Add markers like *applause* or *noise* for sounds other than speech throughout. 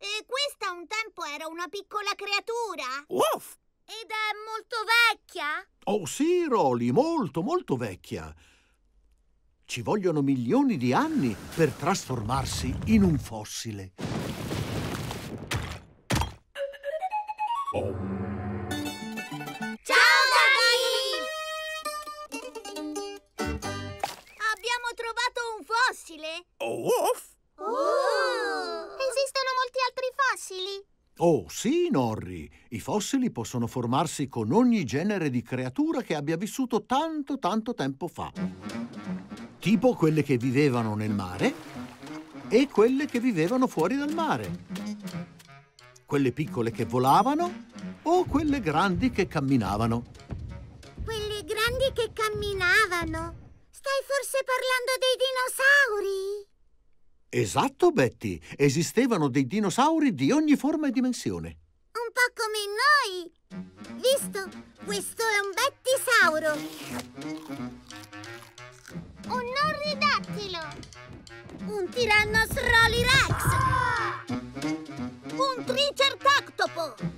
E questa un tempo era una piccola creatura? Uff! Ed è molto vecchia? Oh sì, Rolly, molto, molto vecchia. Ci vogliono milioni di anni per trasformarsi in un fossile. Ciao, Daggy! Abbiamo trovato un fossili? Oh sì, Norri. I fossili possono formarsi con ogni genere di creatura che abbia vissuto tanto, tanto tempo fa. Tipo quelle che vivevano nel mare e quelle che vivevano fuori dal mare. Quelle piccole che volavano o quelle grandi che camminavano. Quelli grandi che camminavano. Stai forse parlando dei dinosauri? Esatto, Betty. Esistevano dei dinosauri di ogni forma e dimensione. Un po' come noi. Visto? Questo è un bettisauro. Un norridattilo. Un tirannosroli rex. Un tricertactopo.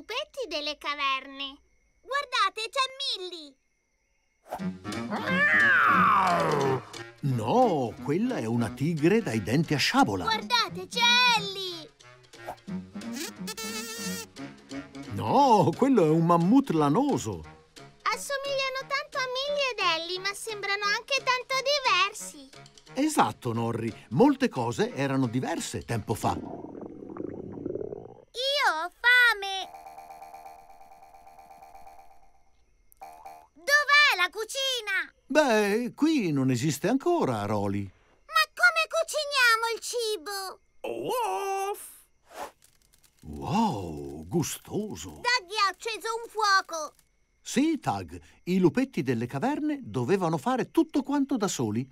Lupetti delle caverne. Guardate, c'è Milly. No, quella è una tigre dai denti a sciabola. Guardate, c'è Ellie. No, quello è un mammut lanoso. Assomigliano tanto a Milly ed Ellie, ma sembrano anche tanto diversi. Esatto, Norri. Molte cose erano diverse tempo fa. Cucina? Beh, qui non esiste ancora, Rolly. Ma come cuciniamo il cibo? Uff! Wow, gustoso! Daggy ha acceso un fuoco. Sì, Tag, i lupetti delle caverne dovevano fare tutto quanto da soli.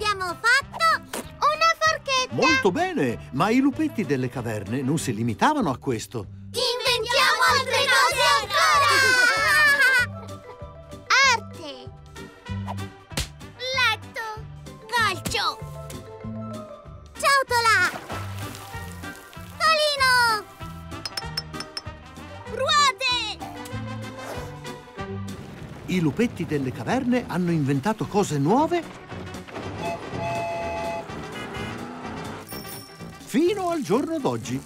Abbiamo fatto una forchetta. Molto bene, ma i lupetti delle caverne non si limitavano a questo. Inventiamo altre cose ancora! *laughs* Arte! Letto! Calcio! Ciotola! Colino! Ruote! I lupetti delle caverne hanno inventato cose nuove fino al giorno d'oggi.